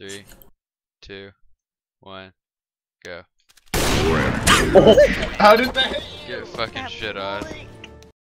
Three, two, one, go. How did that? Get fucking shit on.